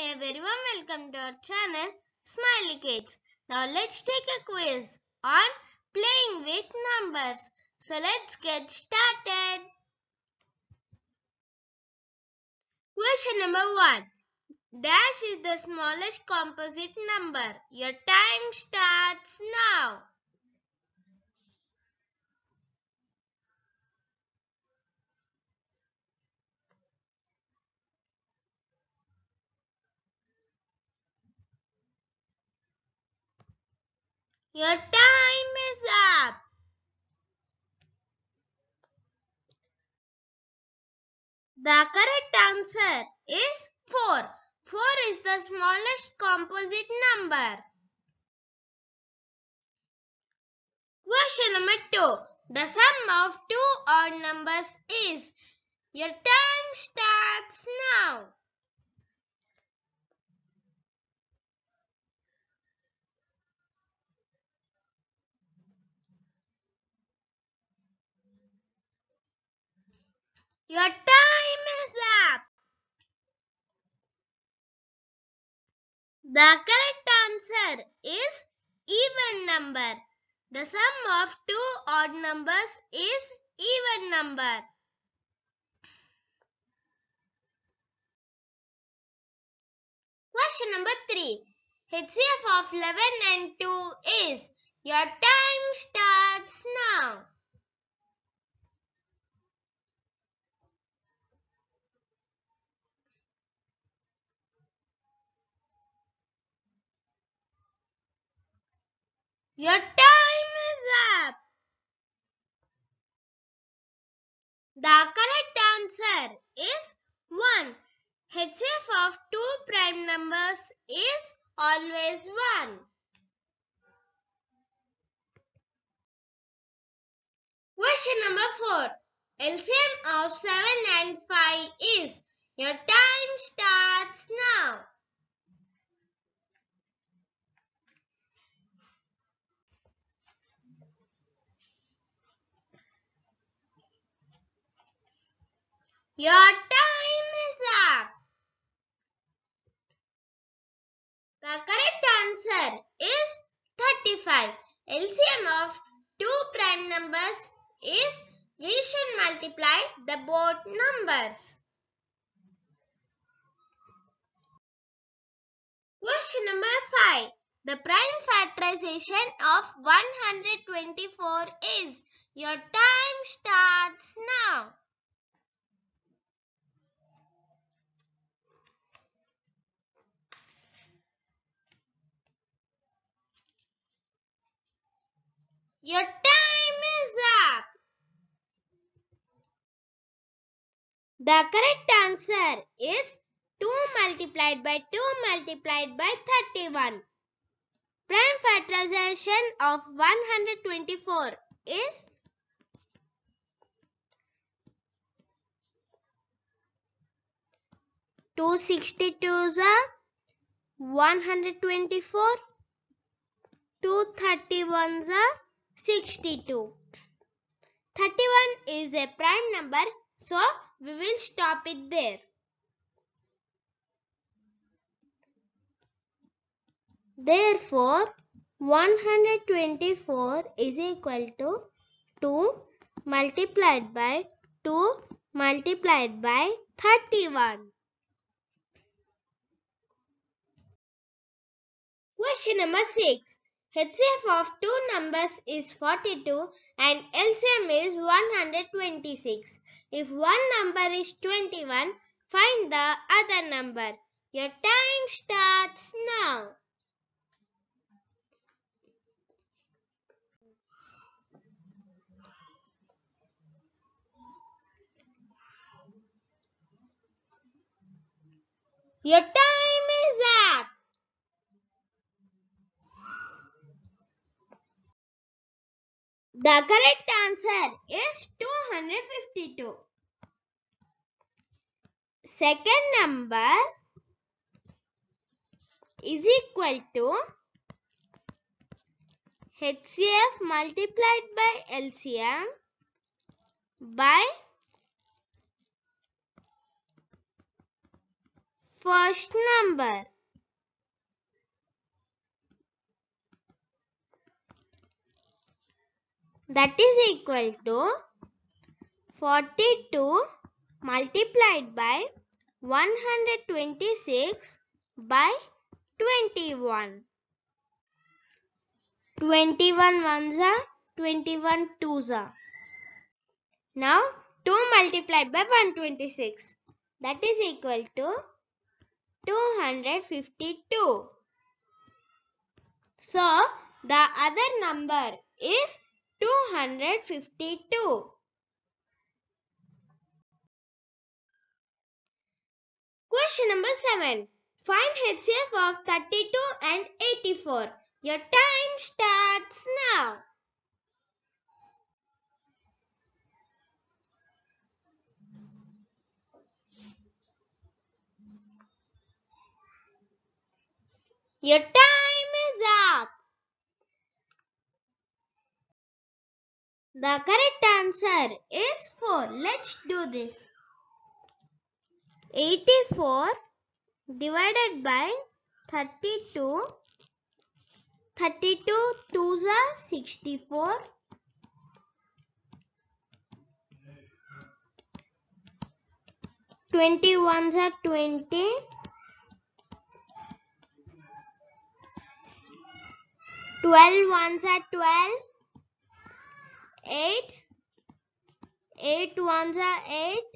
everyone, welcome to our channel Smiley Kidz. Now let's take a quiz on playing with numbers. So let's get started. Question number 1. Dash is the smallest composite number. Your time starts now. Your time is up. The correct answer is 4. 4 is the smallest composite number. Question number 2. The sum of two odd numbers is. Your time starts now. Your time is up. The correct answer is even number. The sum of two odd numbers is even number. Question number 3. HCF of 11 and 2 is Your time starts now. Your time is up. The correct answer is 1. HCF of two prime numbers is always 1. Question number 4. LCM of 7 and 5 is Your time starts now. Your time is up. The correct answer is 35. LCM of two prime numbers is we should multiply the both numbers. Question number 5. The prime factorization of 124 is your time starts now. Your time is up. The correct answer is 2 multiplied by 2 multiplied by 31. Prime factorization of 124 is Two sixty two one hundred twenty four, two thirty one 62. 31 is a prime number, so we will stop it there. Therefore, 124 is equal to 2 multiplied by 2 multiplied by 31. Question number 6. HCF of two numbers is 42 and LCM is 126. If one number is 21, find the other number. Your time starts now. Your time is up. The correct answer is 252. Second number is equal to HCF multiplied by LCM by first number. That is equal to 42 multiplied by 126 by 21. 21 ones are 21 twos are. Now 2 multiplied by 126 that is equal to 252. So the other number is 252. Question number 7. Find HCF of 32 and 84. Your time starts now. Your time is up. The correct answer is 4. Let's do this. 84 divided by 32. 32 2s are 64. Twenty ones are twenty. Twelve ones are twelve. Eight. 8 ones are eight.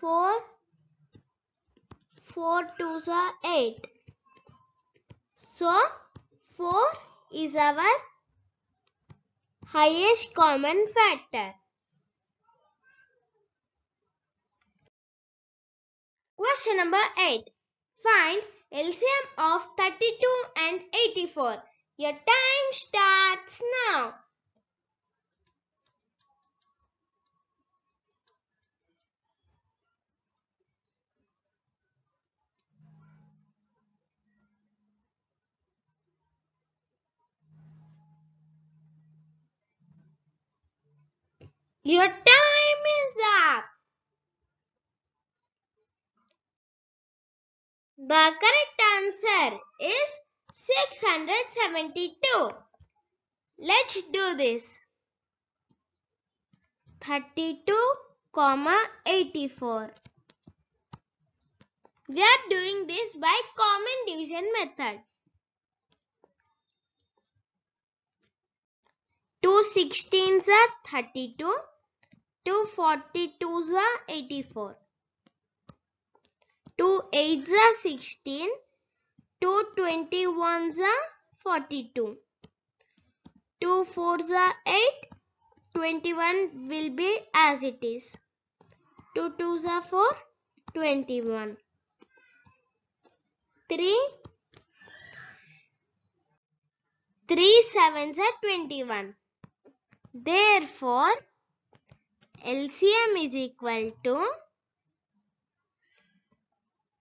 Four. Four twos are eight. So four is our highest common factor. Question number 8. Find LCM of 32 and 84. Your time starts now. Your time is up. The correct answer is 672. Let's do this. 32, comma 84. We are doing this by common division method. 2 16s are 32. 2 42s are 84. 2 8s are 16. 2 21s are 42. 2 4s are 8. 21 will be as it is. 2 2s are 4. 21. 3 3 7s are 21. Therefore, LCM is equal to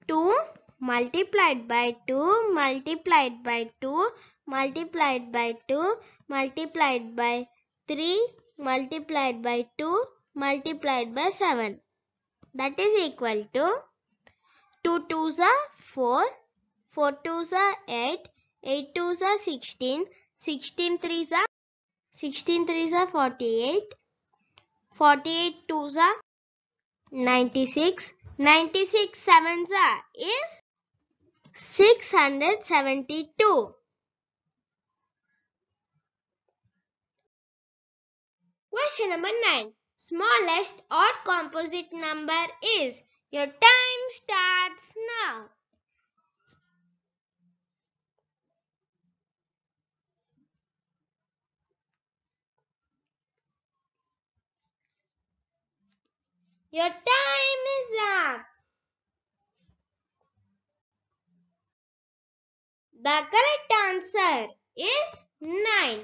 2 multiplied by 2 multiplied by 2 multiplied by 2 multiplied by 3 multiplied by 2 multiplied by 7. That is equal to 2 2s are 4, 4 2s are 8, 8 2s are 16, 16 3s are 16 3s are 48, 48 2s are 96, 96 7s are is 672. Question number 9. Smallest odd composite number is. Your time starts now. Your time is up. The correct answer is 9.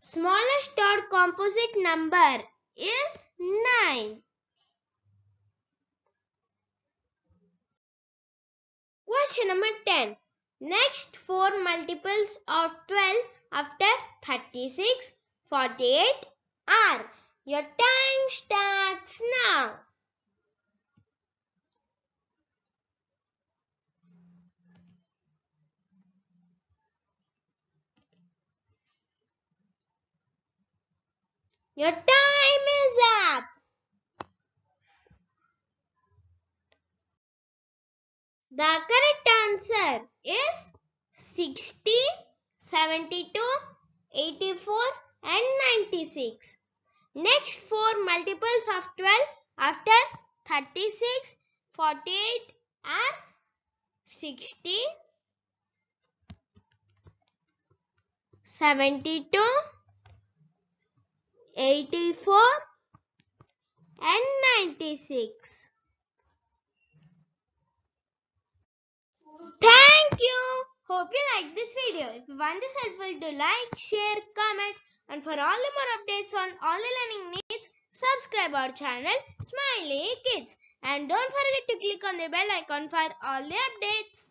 Smallest odd composite number is 9. Question number 10. Next four multiples of 12 after 36, 48 are. Your time starts now. Your time is up. The correct answer is 60, 72, 84 and 96. Next four multiples of 12 after 36, 48 and 60, 72, 84 and 96. Thank you. Hope you like this video. If you find this helpful, do like, share, comment and for all the more updates on all the learning needs, subscribe our channel Smiley Kidz. And don't forget to click on the bell icon for all the updates.